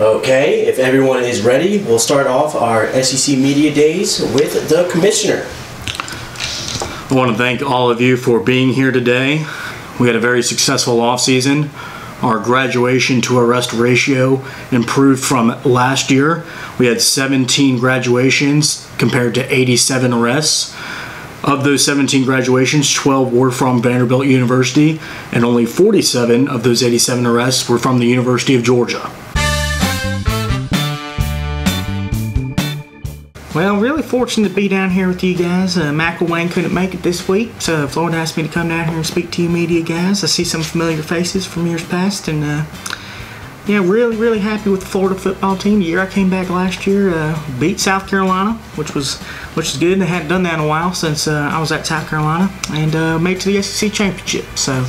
Okay, if everyone is ready, we'll start off our SEC Media Days with the Commissioner. I want to thank all of you for being here today. We had a very successful offseason. Our graduation to arrest ratio improved from last year. We had 17 graduations compared to 87 arrests. Of those 17 graduations, 12 were from Vanderbilt University, and only 47 of those 87 arrests were from the University of Georgia. Well, really fortunate to be down here with you guys. Uh, McElwain couldn't make it this week, so Florida asked me to come down here and speak to you media guys. I see some familiar faces from years past, and uh, yeah, really, really happy with the Florida football team. The year I came back last year, uh, beat South Carolina, which was which is good. They hadn't done that in a while since uh, I was at South Carolina, and uh, made to the SEC championship. So,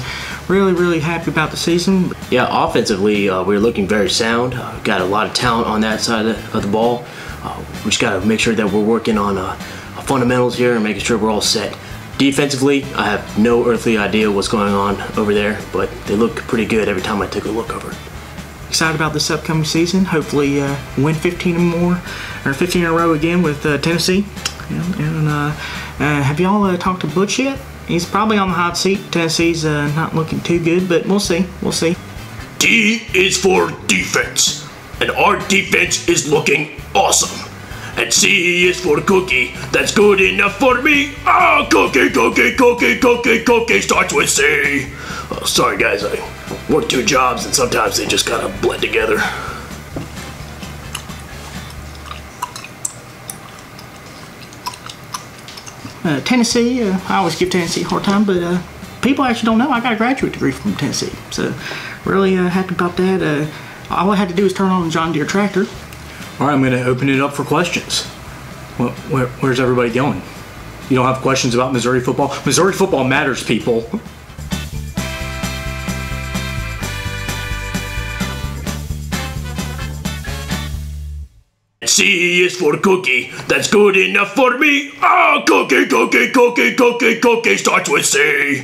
really, really happy about the season. Yeah, offensively, uh, we're looking very sound. Uh, got a lot of talent on that side of the ball. Uh, we just got to make sure that we're working on uh, fundamentals here and making sure we're all set. Defensively, I have no earthly idea what's going on over there, but they look pretty good every time I take a look over. Excited about this upcoming season. Hopefully, uh, win 15 or more, or 15 in a row again with uh, Tennessee. And, and uh, uh, have y'all uh, talked to Butch yet? He's probably on the hot seat. Tennessee's uh, not looking too good, but we'll see. We'll see. D is for defense, and our defense is looking awesome. And C is for cookie, that's good enough for me. Ah, cookie, cookie, cookie, cookie, cookie starts with C. Oh, sorry, guys, I work two jobs and sometimes they just kind of blend together. Uh, Tennessee, uh, I always give Tennessee a hard time, but uh, people actually don't know I got a graduate degree from Tennessee. So, really uh, happy about that. All I had to do was turn on the John Deere tractor. All right, I'm going to open it up for questions. Well, where, where's everybody going? You don't have questions about Missouri football? Missouri football matters, people. C is for cookie, that's good enough for me. Ah, cookie, cookie, cookie, cookie, cookie starts with C.